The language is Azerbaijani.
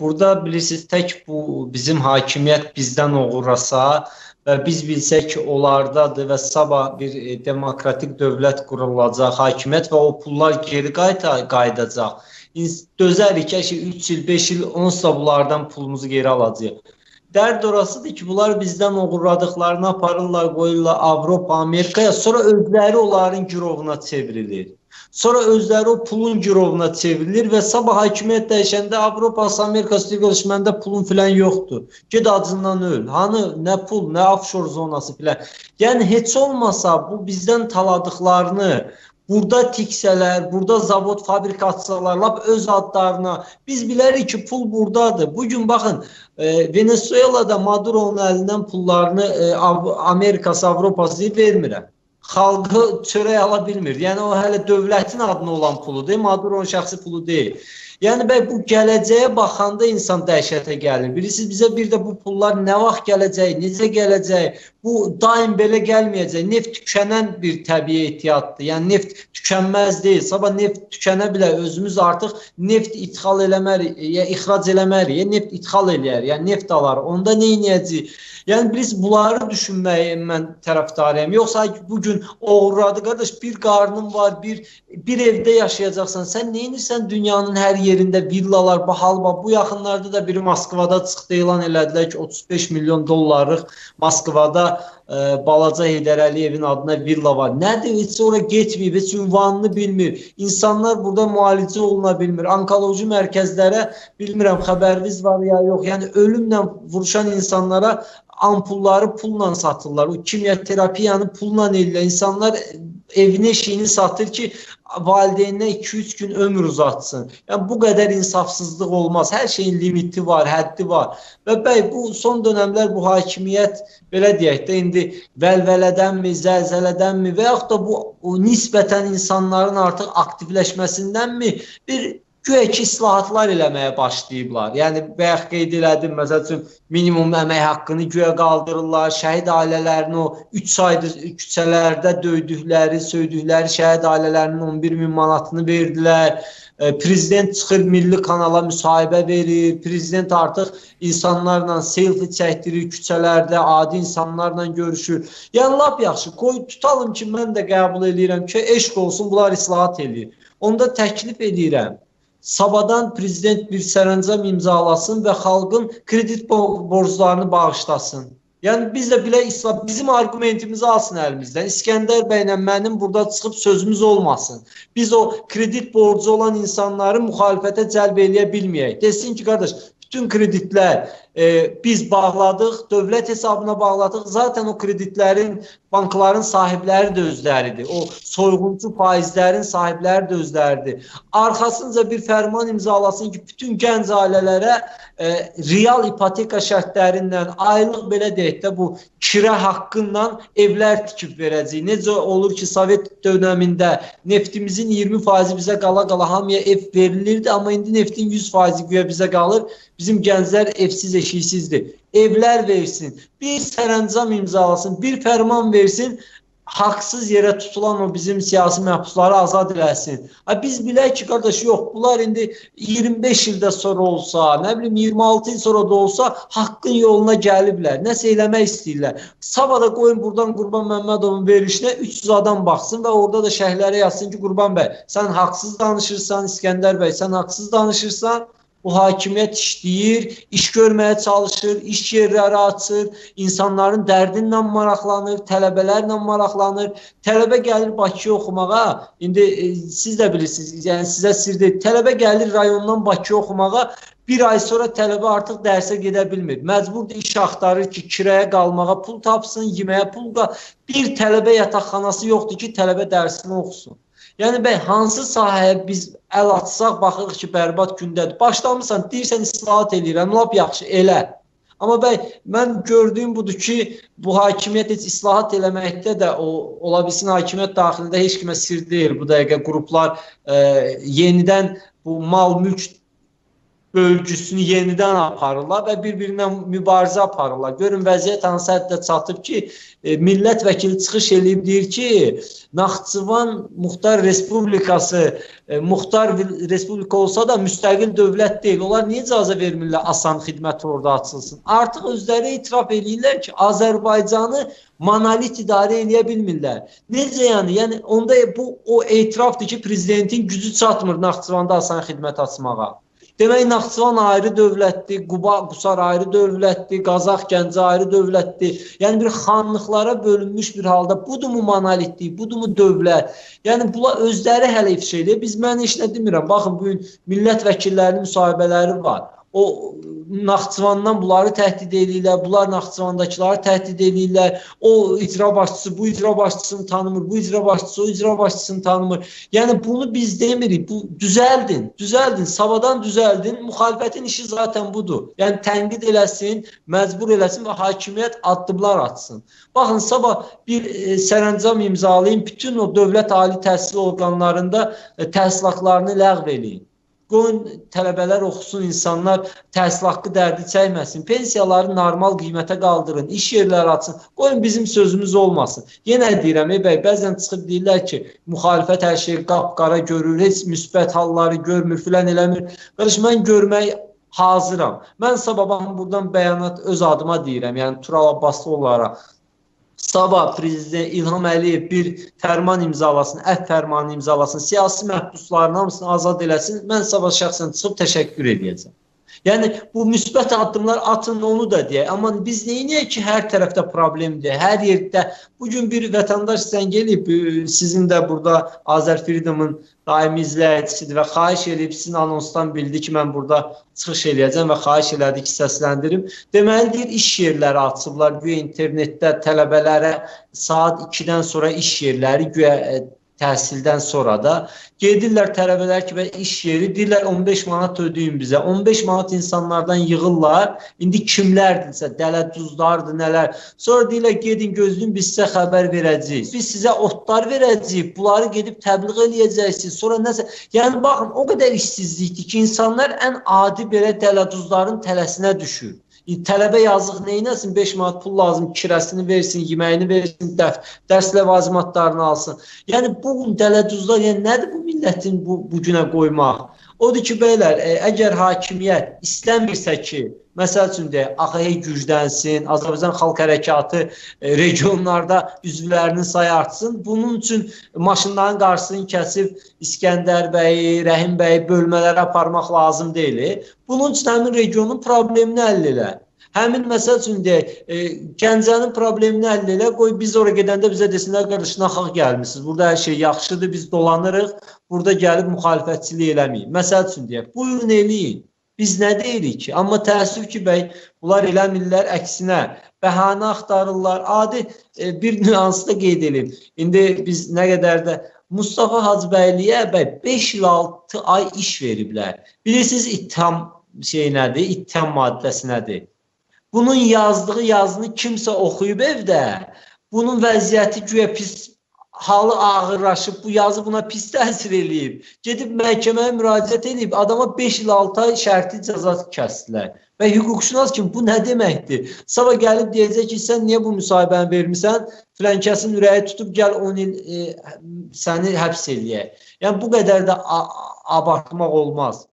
burada bilirsiniz tək bu bizim hakimiyyət bizdən oğurlasa və biz bilsək ki, onlardadır və sabah bir e, demokratik dövlət qurulacaq, hakimiyyət və o pullar geri qayta qayıdacaq. Dözərik ki, 3 il, 5 il onsuz da bunlardan pulumuzu geri alacağıq. Dərd orasıdır ki, bunlar bizdən oğurladıqlarını aparırlar, qoyurlar Avropa, Amerikaya, sonra özləri onların girovuna çevrilir. Sonra özləri o pulun girovuna çevrilir və sabah hakimiyyət dəyişəndə Avropa, Amerika deyir, məndə pulun filan yoxdur. Ged acından öl. Hanı nə pul, nə offshore zonası filan. Yəni heç olmasa bu bizdən taladıqlarını burada tiksələr, burada zavod, fabrika açsalar, lap öz adlarına. Biz bilərik ki, pul burdadır. Bugün baxın, e, Venezuelada Maduro'nun əlindən pullarını e, Amerikası, Avropası vermirəm. Xalqı çörək ala bilmir. Yəni o hələ dövlətin adına olan puludur, Maduro'nun şəxsi pulu deyil. Yəni bəy bu gələcəyə baxanda insan dəhşətə gəlir. Bilirsiniz bizə bir də bu pullar nə vaxt gələcək, necə gələcək? Bu daim belə gəlməyəcək. Neft tükənən bir təbii ehtiyatdır. Yəni neft tükənməz deyil. Sabah neft tükənə bilər. Özümüz artıq neft ixal eləmərik, ya ixrac eləmərik, ya neft ixal eləyərik. Yəni neft alar. Onda nə edəcəyik? Yəni biz bunları düşünməyə mən tərəfdarıyam. Yoxsa bu gün oğurladı qardaş, bir qarnın var, bir bir evdə yaşayacaqsan. Sən nə edirsən dünyanın hər yerində villalar bahalı. Bu yaxınlarda da biri Moskvada çıxdı elan elədilər ki, 35 milyon dollarlıq Moskvada ə, e, balaca Heydər Əliyevin adına villa var. Nədir? Heç ora getməyib, heç ünvanını bilmir. İnsanlar burada müalicə oluna bilmir. Onkoloji mərkəzlərə bilmirəm xəbəriniz var ya yox. Yəni ölümlə vuruşan insanlara ampulları pulla satırlar. O kimyoterapiyanı pulla eləyirlər. İnsanlar evini, eşiyini satır ki, valideyninə 2-3 gün ömür uzatsın. Yəni bu qədər insafsızlıq olmaz. Hər şeyin limiti var, həddi var. Və bəy bu son dövrlər bu hakimiyyət belə deyək də indi vəlvələdənmi, zəlzələdənmi və yaxud da bu o nisbətən insanların artıq aktivləşməsindənmi bir güya ki islahatlar eləməyə başlayıblar. Yəni bayaq qeyd elədim, məsəl üçün minimum əmək haqqını güya qaldırırlar, şəhid ailələrini o 3 aydır küçələrdə döydükləri, söydükləri şəhid ailələrinin 11 min manatını verdilər. E, prezident çıxır milli kanala müsahibə verir. Prezident artıq insanlarla selfie çəkdirir küçələrdə, adi insanlarla görüşür. Yəni lap yaxşı. Qoy tutalım ki, mən də qəbul edirəm ki, eşq olsun, bunlar islahat eləyir. Onda təklif edirəm Sabadan prezident bir sərəncam imzalasın və xalqın kredit borclarını bağışlasın. Yəni biz də belə İslam bizim arqumentimizi alsın əlimizdən. İskəndər bəylə mənim burada çıxıb sözümüz olmasın. Biz o kredit borcu olan insanları müxalifətə cəlb eləyə bilməyək. Desin ki, qardaş, bütün kreditlər e, biz bağladıq, dövlət hesabına bağladıq. Zaten o kreditlərin, bankların sahibləri də özləridir. O soyğunçu faizlərin sahibləri də özləridir. Arxasınca bir fərman imzalasın ki, bütün gənc ailələrə e, real ipoteka şərtlərindən aylıq belə deyək də bu kirə haqqından evlər tikib verəcək. Necə olur ki, Sovet dövründə neftimizin 20% bizə qala-qala hamıya ev verilirdi, amma indi neftin 100% güya bizə qalır. Bizim gənclər evsiz eşik eşiksizdir. Evlər versin, bir sərəncam imzalasın, bir fərman versin, haqsız yerə tutulan o bizim siyasi məhbusları azad eləsin. Ha biz bilək ki, qardaş, yox, bunlar indi 25 ildə sonra olsa, nə bilim 26 il sonra da olsa haqqın yoluna gəliblər. Nəsə eləmək istəyirlər. Sabada qoyun buradan Qurban Məmmədovun verilişinə 300 adam baxsın və orada da şəhərlərə yazsın ki, Qurban bəy, sən haqsız danışırsan, İskəndər bəy, sən haqsız danışırsan. Bu hakimiyyət işləyir, iş görməyə çalışır, iş yerləri açır, insanların dərdinlə maraqlanır, tələbələrlə maraqlanır. Tələbə gəlir Bakıya oxumağa. İndi e, siz də bilirsiniz, yəni sizə sir deyil. Tələbə gəlir rayondan Bakıya oxumağa. Bir ay sonra tələbə artıq dərsə gedə bilmir. Məcburdur iş axtarır ki, kirəyə qalmağa pul tapsın, yeməyə pul da. Bir tələbə yataqxanası yoxdur ki, tələbə dərsini oxusun. Yəni bəy hansı sahəyə biz əl atsaq baxırıq ki, bərbad gündədir. Başlamısan, deyirsən islahat eləyirəm, lap yaxşı, elə. Amma bəy, mən gördüyüm budur ki, bu hakimiyyət heç islahat eləməkdə də o ola bilsin hakimiyyət daxilində heç kimə sir deyil. Bu dəqiqə qruplar e, yenidən bu mal mülk bölgüsünü yenidən aparırlar və bir-birinə mübarizə aparırlar. Görün vəziyyət hansı həddə çatıb ki, e, millət vəkili çıxış eləyib deyir ki, Naxçıvan Muxtar Respublikası e, Muxtar Respublika olsa da müstəqil dövlət deyil. Onlar niyə icazə vermirlər asan xidmət orada açılsın? Artıq özləri etiraf eləyirlər ki, Azərbaycanı monolit idarə edə bilmirlər. Necə yəni? Yəni onda bu o etirafdır ki, prezidentin gücü çatmır Naxçıvanda asan xidmət açmağa. Demək Naxçıvan ayrı dövlətdir, Quba, Qusar ayrı dövlətdir, Qazax, Gəncə ayrı dövlətdir. Yəni bir xanlıqlara bölünmüş bir halda budurmu monolitlik, budurmu dövlət? Yəni bunlar özləri hələ ifşa edir. Biz mən nə demirəm. Baxın bu gün millət vəkillərinin müsahibələri var. O Naxçıvandan bunları təhdid edirlər, bunlar Naxçıvandakıları təhdid edirlər. O icra başçısı bu icra başçısını tanımır, bu icra başçısı o icra başçısını tanımır. Yəni bunu biz demirik. Bu düzəldin, düzəldin, savadan düzəldin. Müxalifətin işi zaten budur. Yəni tənqid eləsin, məcbur eləsin və hakimiyyət addımlar atsın. Baxın, sabah bir e, sərəncam imzalayın, bütün o dövlət ali təhsil orqanlarında e, təhsil haqqlarını ləğv eləyin. Qoyun tələbələr oxusun, insanlar təhsil haqqı dərdi çəkməsin. Pensiyaları normal qiymətə qaldırın, iş yerləri açın. Qoyun bizim sözümüz olmasın. Yenə deyirəm, ey bəy, bəzən çıxıb deyirlər ki, müxalifət hər şeyi qapqara görür, heç müsbət halları görmür, filan eləmir. Qardaş, mən görmək hazıram. Mən sabah buradan bəyanat öz adıma deyirəm, yəni Tural Abbaslı olaraq sabah prezident İlham Əliyev bir fərman imzalasın, ət fərmanı imzalasın, siyasi məhbusların hamısını azad eləsin, mən sabah şəxsən çıxıb təşəkkür edəcəm. Yəni bu müsbət addımlar atın onu da deyək. Amma biz neyniyək ki, hər tərəfdə problemdir. Hər yerdə bu gün bir vətəndaş sən gəlib e, sizin də burada Azər Freedom'un daimi izləyicisidir və xahiş edib sizin anonsdan bildi ki, mən burada çıxış eləyəcəm və xahiş elədi ki, səsləndirim. Deməli deyir, iş yerləri açıblar. Güya internetdə tələbələrə saat 2-dən sonra iş yerləri güya e, təhsildən sonra da gedirlər tələbələr ki, və iş yeri deyirlər 15 manat ödəyin bizə. 15 manat insanlardan yığırlar. İndi kimlərdirsə, dələduzlardır, nələr. Sonra deyirlər gedin gözləyin biz sizə xəbər verəcəyik. Biz sizə otlar verəcəyik. Bunları gedib təbliğ eləyəcəksiniz. Sonra nəsə, yəni baxın o qədər işsizlikdir ki, insanlar ən adi belə dələduzların tələsinə düşür. Tələbə yazıq neynəsin? 5 manat pul lazım, kirəsini versin, yeməyini versin, dəf, dərs ləvazimatlarını alsın. Yəni bu dələduzlar, yəni nədir bu millətin bu bu günə qoymaq? Odur ki, bəylər, e, əgər hakimiyyət istəmirsə ki, məsəl üçün deyək, AXH güclənsin, Azərbaycan Xalq Hərəkatı e, regionlarda üzvlərinin sayı artsın, bunun üçün maşınların qarşısını kəsib İskəndər bəyi, Rəhim bəyi bölmələrə aparmaq lazım deyil. Bunun üçün həmin regionun problemini həll elə. Həmin məsəl üçün deyək, e, Gəncənin problemini həll elə, qoy biz ora gedəndə bizə desinlər, qardaş, naxaq gəlmisiniz. Burada hər şey yaxşıdır, biz dolanırıq. Burada gəlib müxalifətçilik eləməyin. Məsəl üçün deyək, buyurun eləyin. Biz nə deyirik ki? Amma təəssüf ki, bəy, bunlar eləmirlər, əksinə bəhanə axtarırlar. Adi e, bir nüansda qeyd edeyim. İndi biz nə qədər də Mustafa Hacbəyliyə bəy 5 il 6 ay iş veriblər. Bilirsiniz ittiham şey nədir? İttiham maddəsi nədir? Bunun yazdığı yazını kimsə oxuyub evdə. Bunun vəziyyəti güya pis halı ağırlaşıb, bu yazı buna pis təsir eləyib. Gedib məhkəməyə müraciət edib, adama 5 il 6 ay şərti cəza kəsdilər. Və hüquqşünas kimi bu nə deməkdir? Sabah gəlib deyəcək ki, sən niyə bu müsahibəni vermisən? Filan kəsin ürəyi tutub gəl 10 il e, səni həbs eləyək. Yəni bu qədər də abartmaq olmaz.